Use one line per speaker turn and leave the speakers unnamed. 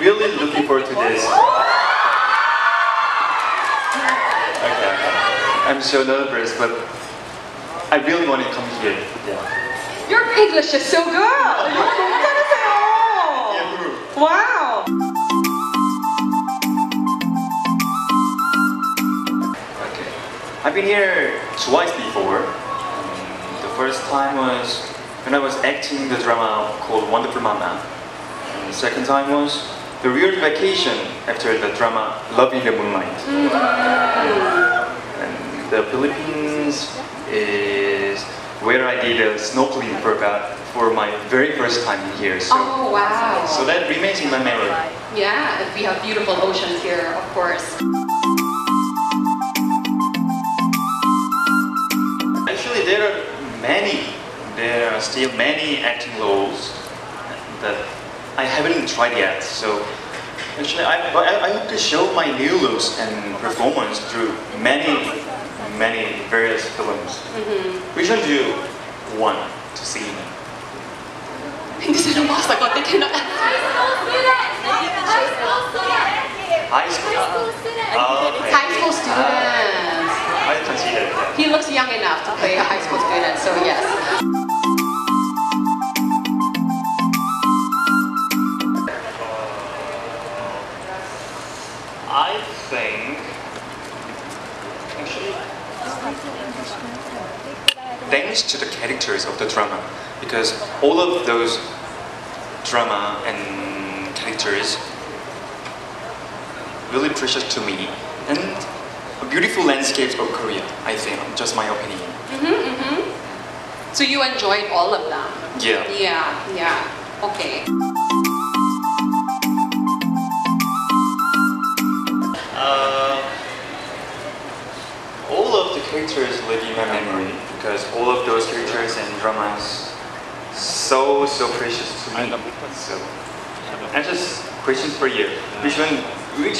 I'm really looking forward to this. Okay. I'm so nervous, but I really want to come here. Yeah.
Your English is so good. wow.
Okay. I've been here twice before. Um, the first time was when I was acting the drama called Wonderful Mama. And the second time was the real vacation after the drama Love in the Moonlight. And the Philippines is where I did a snorkeling for about for my very first time here. So,
Oh wow.
so that remains in my memory.
Yeah, we have beautiful oceans here, of course.
Actually, there are many, there are still many acting roles that I haven't tried yet. So, actually, I, I, I hope to show my new looks and performance through many, many various films. Mm-hmm. We should do one to see.
Hindi sila. They cannot.
High school. Oh, okay.
High school students.
I consider that.
He looks young enough to play a high school student, so yes.
Thanks to the characters of the drama because all of those drama and characters really precious to me and a beautiful landscapes of Korea I think just my opinion Mhm.
So you enjoyed all of them?
yeah
Yeah, yeah. Okay.
All of the characters live in my memory because all of those characters and dramas so so precious to me. So, and just questions for you. Which one? Which